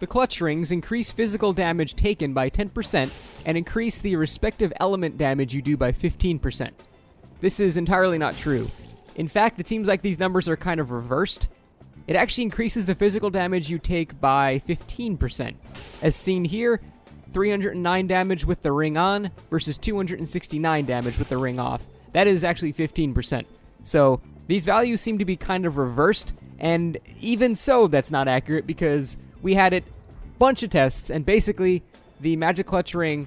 The clutch rings increase physical damage taken by 10% and increase the respective element damage you do by 15%. This is entirely not true. In fact, it seems like these numbers are kind of reversed. It actually increases the physical damage you take by 15%. As seen here, 309 damage with the ring on versus 269 damage with the ring off. That is actually 15%. So these values seem to be kind of reversed, and even so, that's not accurate because we had it bunch of tests, and basically the Magic Clutch Ring,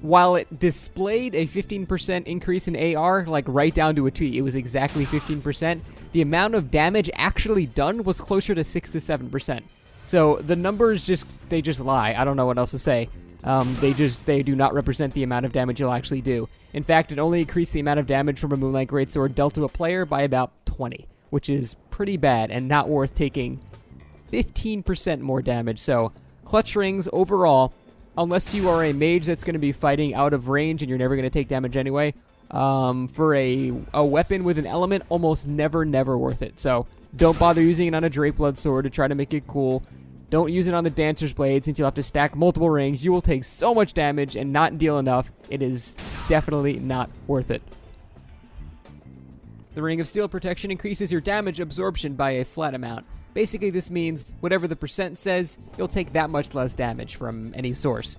while it displayed a 15% increase in AR, like right down to a T, it was exactly 15%. The amount of damage actually done was closer to six to seven percent. So the numbers just they just lie. I don't know what else to say. Um, they just they do not represent the amount of damage you'll actually do. In fact, it only increased the amount of damage from a Moonlight Greatsword dealt to a player by about 20, which is pretty bad and not worth taking 15% more damage. So, clutch rings overall, unless you are a mage that's going to be fighting out of range and you're never going to take damage anyway, um, for a, a weapon with an element, almost never, never worth it. So, don't bother using it on a Drake Blood Sword to try to make it cool. Don't use it on the Dancer's Blade since you'll have to stack multiple rings. You will take so much damage and not deal enough. It is definitely not worth it. The Ring of Steel Protection increases your damage absorption by a flat amount. Basically, this means whatever the percent says, you'll take that much less damage from any source.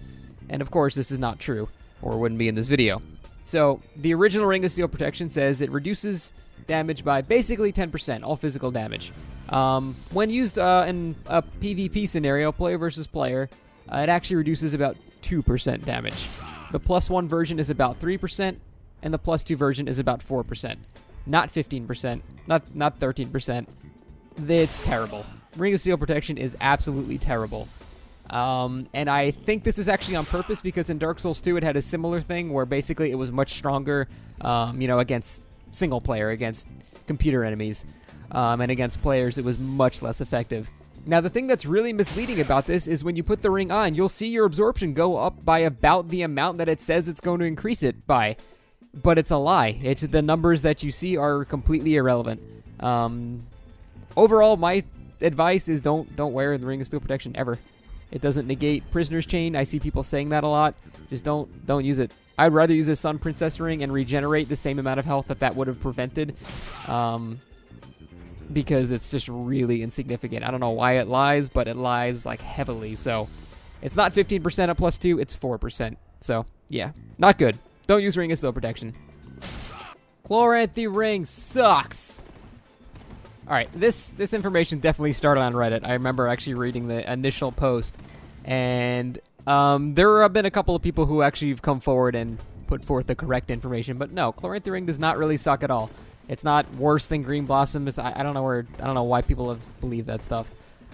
And of course, this is not true, or wouldn't be in this video. So, the original Ring of Steel Protection says it reduces damage by basically 10%, all physical damage. Um, when used uh, in a PvP scenario, player versus player, uh, it actually reduces about 2% damage. The plus 1 version is about 3%, and the plus 2 version is about 4%. Not 15%, not, not 13%. It's terrible. Ring of Steel Protection is absolutely terrible. Um, and I think this is actually on purpose because in Dark Souls 2 it had a similar thing where basically it was much stronger, um, you know, against single player, against computer enemies um, and against players, it was much less effective. Now, the thing that's really misleading about this is when you put the ring on, you'll see your absorption go up by about the amount that it says it's going to increase it by. But it's a lie. It's the numbers that you see are completely irrelevant. Um, overall, my advice is don't don't wear the ring of steel protection ever. It doesn't negate prisoner's chain. I see people saying that a lot. Just don't don't use it. I'd rather use a Sun Princess ring and regenerate the same amount of health that that would have prevented. Um, because it's just really insignificant. I don't know why it lies, but it lies like heavily. So it's not 15% at plus 2, it's 4%. So yeah, not good. Don't use Ring of Steel Protection. Chloranthy Ring sucks. All right, this this information definitely started on Reddit. I remember actually reading the initial post, and um, there have been a couple of people who actually have come forward and put forth the correct information. But no, Chloranthy Ring does not really suck at all. It's not worse than Green Blossom. It's, I, I don't know where I don't know why people have believed that stuff.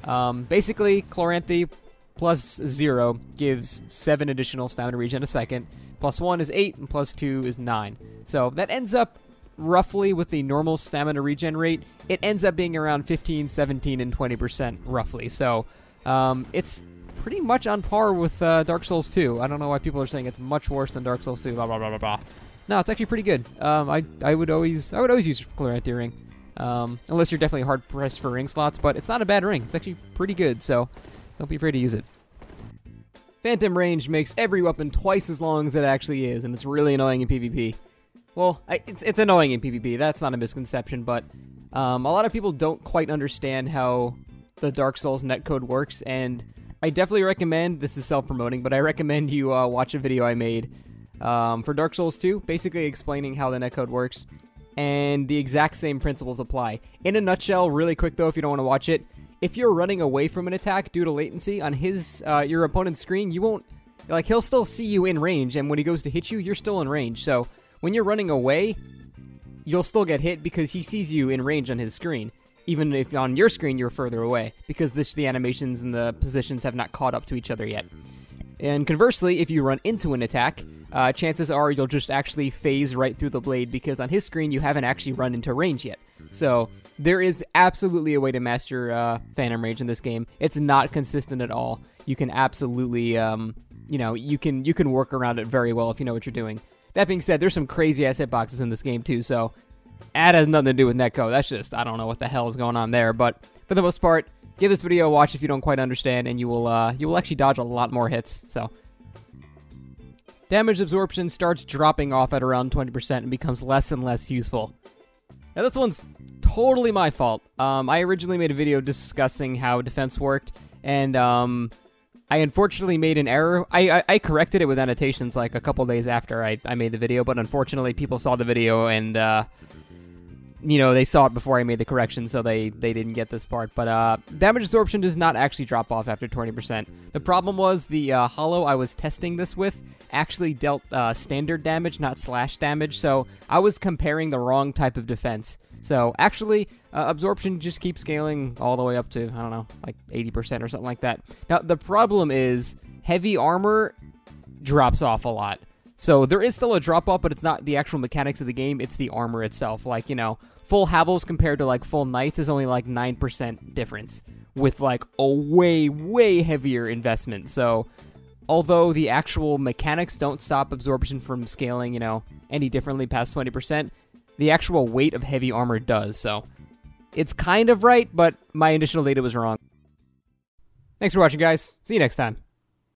Um, basically, Chloranthy plus zero gives seven additional stamina regen a second. Plus one is eight, and plus two is nine. So that ends up roughly with the normal stamina regen rate. It ends up being around 15, 17, and 20% roughly. So um, it's pretty much on par with uh, Dark Souls 2. I don't know why people are saying it's much worse than Dark Souls 2. Blah blah blah blah blah. No, it's actually pretty good. Um, I I would always I would always use Chloranthy ring, um, unless you're definitely hard pressed for ring slots. But it's not a bad ring. It's actually pretty good. So don't be afraid to use it. Phantom range makes every weapon twice as long as it actually is, and it's really annoying in PvP. Well, I, it's it's annoying in PvP. That's not a misconception, but um, a lot of people don't quite understand how the Dark Souls netcode works, and I definitely recommend. This is self-promoting, but I recommend you uh, watch a video I made um, for Dark Souls 2, basically explaining how the netcode works, and the exact same principles apply. In a nutshell, really quick though, if you don't want to watch it, if you're running away from an attack due to latency on his uh, your opponent's screen, you won't like he'll still see you in range, and when he goes to hit you, you're still in range. So when you're running away, you'll still get hit because he sees you in range on his screen, even if on your screen you're further away, because this, the animations and the positions have not caught up to each other yet. And conversely, if you run into an attack, uh, chances are you'll just actually phase right through the blade because on his screen you haven't actually run into range yet. So there is absolutely a way to master uh, Phantom Range in this game. It's not consistent at all. You can absolutely, um, you know, you can you can work around it very well if you know what you're doing. That being said, there's some crazy ass hitboxes in this game too. So that has nothing to do with netcode. That's just I don't know what the hell is going on there. But for the most part, give this video a watch if you don't quite understand, and you will uh, you will actually dodge a lot more hits. So. Damage absorption starts dropping off at around 20% and becomes less and less useful. Now, this one's totally my fault. Um, I originally made a video discussing how defense worked, and um, I unfortunately made an error. I, I, I, corrected it with annotations like a couple days after I, I made the video, but unfortunately, people saw the video and uh, you know, they saw it before I made the correction, so they, they didn't get this part. But uh, damage absorption does not actually drop off after 20%. The problem was the uh, hollow I was testing this with actually dealt uh, standard damage, not slash damage, so I was comparing the wrong type of defense. So actually, uh, absorption just keeps scaling all the way up to, I don't know, like 80% or something like that. Now, the problem is heavy armor drops off a lot. So there is still a drop off, but it's not the actual mechanics of the game, it's the armor itself. Like, you know, full Havels compared to like full Knights is only like 9% difference with like a way, way heavier investment. So although the actual mechanics don't stop absorption from scaling, you know, any differently past 20%, the actual weight of heavy armor does. So it's kind of right, but my initial data was wrong. Thanks for watching, guys. See you next time.